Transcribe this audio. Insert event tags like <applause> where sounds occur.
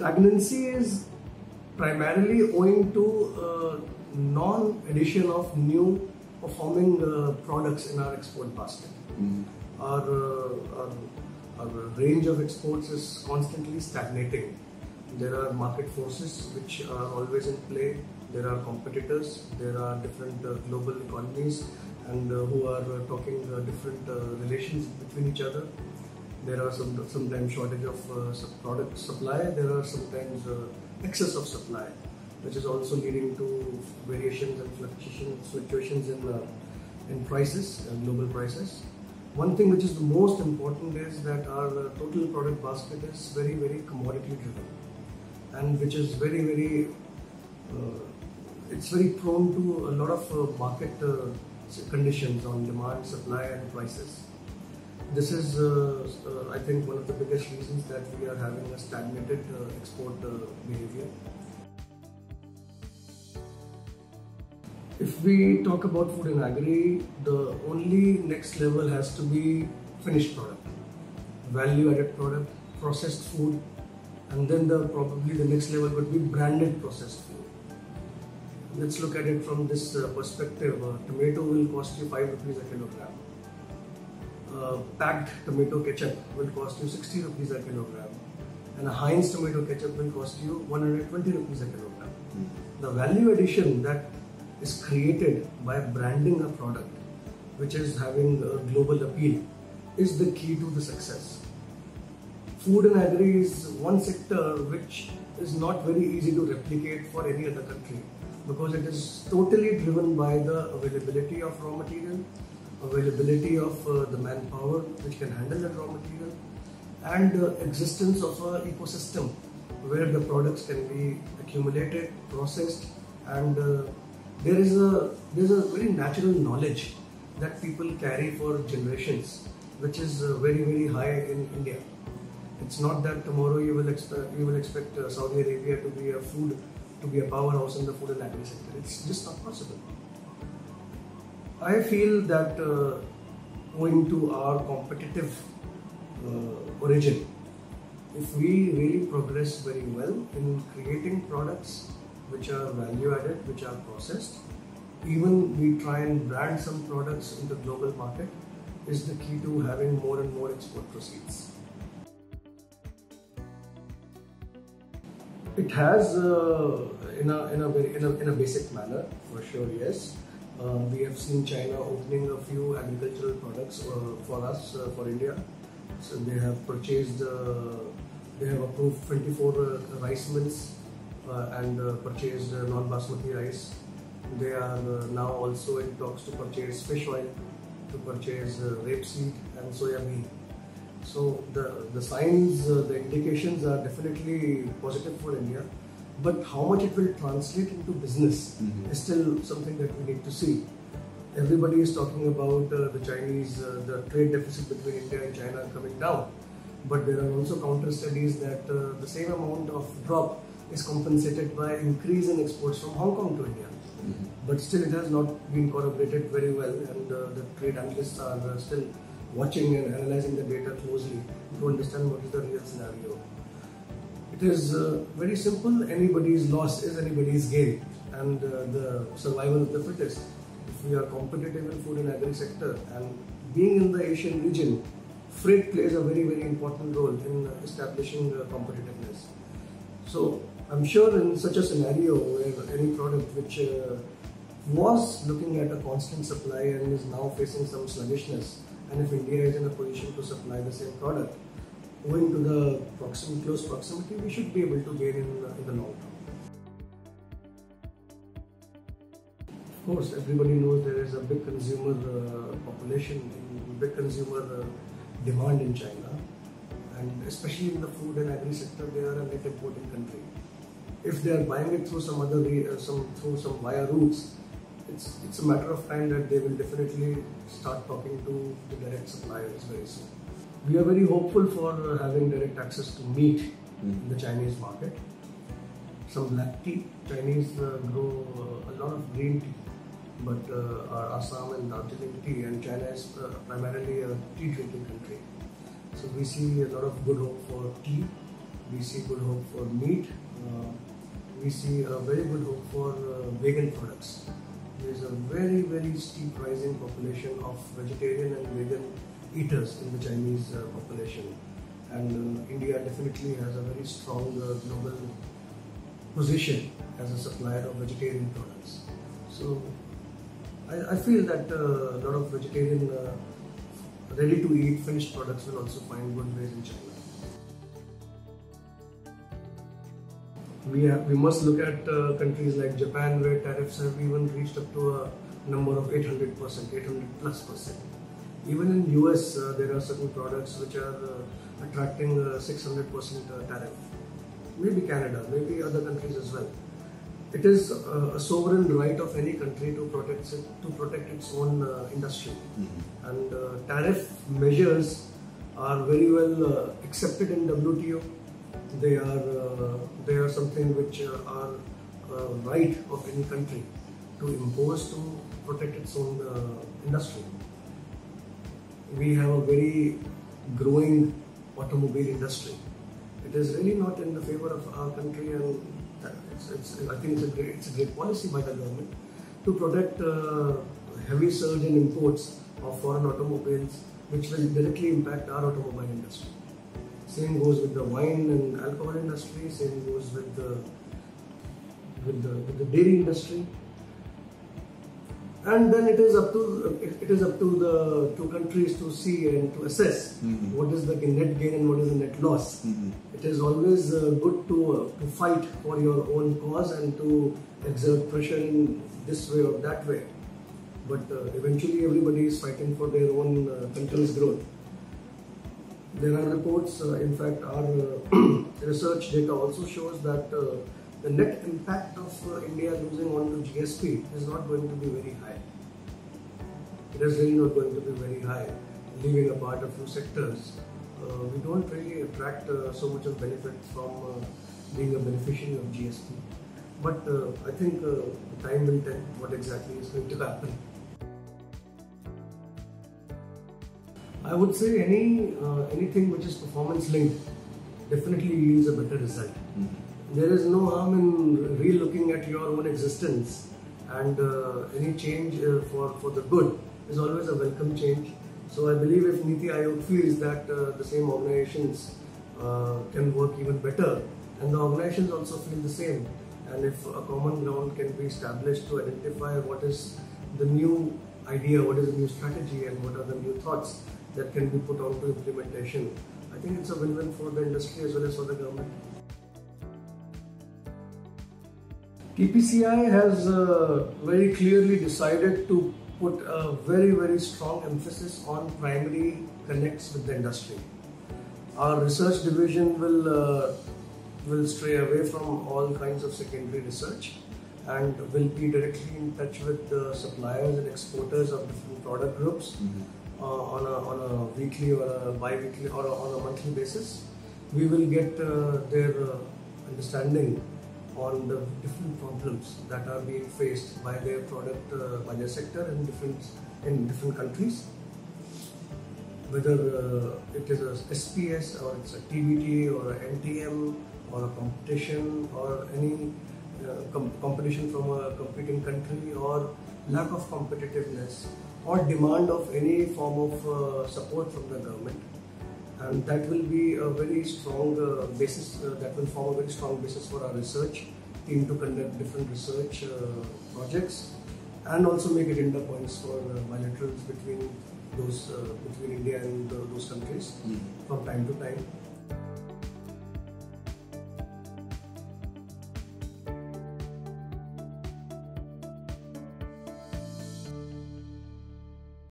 Stagnancy is primarily owing to uh, non-addition of new performing uh, products in our export basket. Mm. Our, uh, our, our range of exports is constantly stagnating. There are market forces which are always in play. There are competitors. There are different uh, global economies and uh, who are uh, talking different uh, relations between each other. There are some sometimes shortage of uh, product supply. There are sometimes uh, excess of supply, which is also leading to variations and fluctuations fluctuations in uh, in prices, uh, global prices. One thing which is the most important is that our uh, total product basket is very very commodity driven, and which is very very uh, it's very prone to a lot of uh, market conditions on demand, supply, and prices. This is, uh, uh, I think, one of the biggest reasons that we are having a stagnated uh, export behavior. If we talk about food and agri, the only next level has to be finished product, value added product, processed food, and then the probably the next level would be branded processed food. Let's look at it from this uh, perspective. Uh, tomato will cost you 5 rupees a kilogram. Uh, packed tomato ketchup will cost you 60 rupees a kilogram. And a Heinz tomato ketchup will cost you 120 rupees a kilogram. The value addition that is created by branding a product, which is having a global appeal, is the key to the success. Food and agri is one sector which is not very easy to replicate for any other country because it is totally driven by the availability of raw material, availability of uh, the manpower which can handle that raw material, and uh, existence of an ecosystem where the products can be accumulated, processed, and uh, there is a there is a very natural knowledge that people carry for generations, which is uh, very very high in India. It's not that tomorrow you will expect you will expect uh, Saudi Arabia to be a food to be a powerhouse in the food and agri sector. It's just not possible. I feel that uh, owing to our competitive uh, origin, if we really progress very well in creating products which are value added, which are processed, even we try and brand some products in the global market, is the key to having more and more export proceeds. It has, uh, in a in a in a, in a basic manner, for sure. Yes, we have seen China opening a few agricultural products uh, for us uh, for India. So they have purchased, uh, they have approved 24 uh, rice mills and purchased non-basmati rice. They are now also in talks to purchase fish oil, to purchase rapeseed and soya bean. So the, the signs, uh, the indications are definitely positive for India. But how much it will translate into business Mhm. is still something that we need to see. Everybody is talking about uh, the Chinese, uh, the trade deficit between India and China coming down. But there are also counter studies that uh, the same amount of drop is compensated by increase in exports from Hong Kong to India. But still, it has not been corroborated very well, and uh, the trade analysts are uh, still watching and analyzing the data closely to understand what is the real scenario. It is uh, very simple. Anybody's loss is anybody's gain, and uh, the survival of the fittest. If we are competitive in food and agri sector, and being in the Asian region, freight plays a very very important role in establishing uh, competitiveness. So I'm sure in such a scenario where any product which uh, was looking at a constant supply and is now facing some sluggishness, and if India is in a position to supply the same product, owing to the proximity, close proximity, we should be able to gain in, in the long term. Of course, everybody knows there is a big consumer uh, population, big consumer uh, demand in China, and especially in the food and agri sector, they are a net importing country. If they are buying it through some other uh, some through some via routes, it's it's a matter of time that they will definitely start talking to the direct suppliers very soon. We are very hopeful for having direct access to meat in the Chinese market. Some black tea. Chinese uh, grow uh, a lot of green tea, but uh, our Assam and Darjeeling tea, and China is uh, primarily a tea drinking country. So we see a lot of good hope for tea. We see good hope for meat. Uh, we see a very good hope for uh, vegan products. There is a very very steep rising population of vegetarian and vegan eaters in the Chinese uh, population, and uh, India definitely has a very strong uh, global position as a supplier of vegetarian products. So I, I feel that uh, a lot of vegetarian uh, ready to eat finished products will also find good ways in China. We, have, we must look at uh, countries like Japan where tariffs have even reached up to a number of 800 percent, 800 plus percent. Even in US, uh, there are certain products which are uh, attracting 600 percent uh, tariff. Maybe Canada, maybe other countries as well. It is uh, a sovereign right of any country to protect it, to protect its own uh, industry, mm-hmm. and tariff measures are very well accepted in WTO they are uh, they are something which uh, are uh, right of any country to impose to protect its own industry. We have a very growing automobile industry. It is really not in the favor of our country, and it's, it's, I think it's a great, it's a great policy by the government to protect uh, heavy surge in imports of foreign automobiles, which will directly impact our automobile industry. Same goes with the wine and alcohol industry. Same goes with the with the, with the dairy industry. And then it is up to it, is up to the two countries to see and to assess mm-hmm. what is the net gain and what is the net loss. Mm-hmm. It is always uh, good to uh, to fight for your own cause and to exert pressure in this way or that way. But uh, eventually, everybody is fighting for their own uh, country's growth. There are reports, uh, in fact, our uh, <clears throat> research data also shows that uh, the net impact of India losing on to GSP is not going to be very high. It is really not going to be very high, leaving apart a few sectors. Uh, we don't really attract uh, so much of benefit from uh, being a beneficiary of GSP. But I think time will tell what exactly is going to happen. I would say any uh, anything which is performance linked definitely yields a better result. Mm-hmm. There is no harm in re-looking at your own existence, and uh, any change uh, for for the good is always a welcome change. So I believe if Niti Aayog feels that uh, the same organizations uh, can work even better, and the organizations also feel the same, and if a common ground can be established to identify what is the new idea, what is the new strategy, and what are the new thoughts that can be put onto implementation. I think it's a win-win for the industry as well as for the government. TPCI has uh, very clearly decided to put a very very strong emphasis on primary connects with the industry. Our research division will uh, will stray away from all kinds of secondary research and will be directly in touch with the suppliers and exporters of different product groups. Mm-hmm uh, on, a, on a weekly or a bi-weekly or a, on a monthly basis. We will get uh, their uh, understanding on the different problems that are being faced by their product, by their sector in different in different countries whether uh, it is a SPS or it's a TBT or a NTM or a competition or any uh, com competition from a competing country or lack of competitiveness or demand of any form of uh, support from the government. And that will be a very strong uh, basis, uh, that will form a very strong basis for our research team to conduct different research uh, projects and also make agenda points for uh, bilaterals between those uh, between India and those countries mm. from time to time.